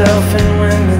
myself in women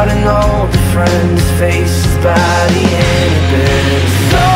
out and old friends face by the end of it.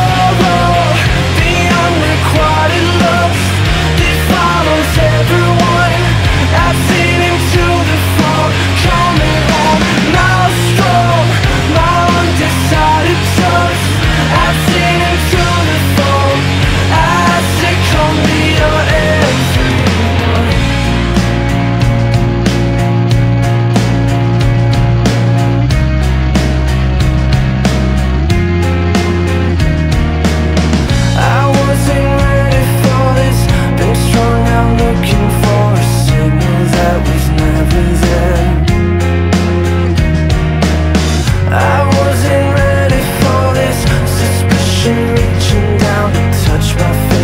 down Touch my face